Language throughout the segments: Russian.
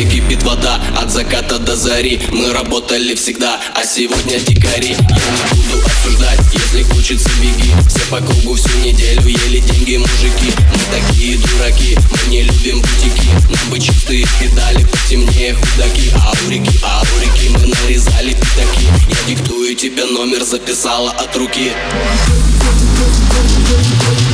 кипит вода От заката до зари. Мы работали всегда, а сегодня дикари. Я не буду осуждать, если хочется беги. Все по кругу всю неделю ели деньги мужики. Мы такие дураки, мы не любим бутики. Нам бы чистые педали, потемнее худаки. Аурики, аурики, мы нарезали пятаки Я диктую тебе номер, записала от руки. Время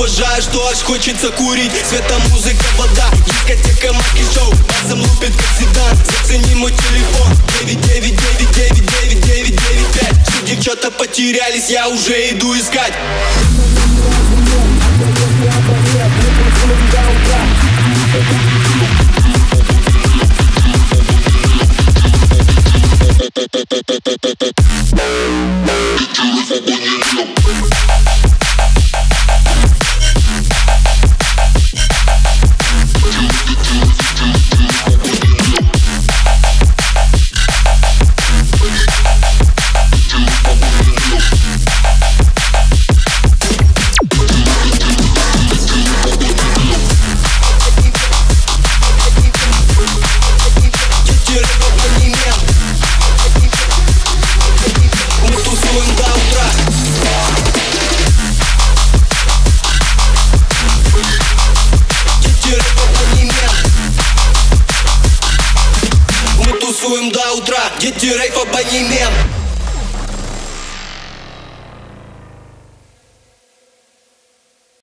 уважаю, что аж хочется курить. Света, музыка, вода, дискотека, маски, шоу Басом лупит, как седан, зацени мой телефон. 999999995 Все девчата потерялись, я уже иду искать. Дети Мы тусуем до утра Дети рейв абонемент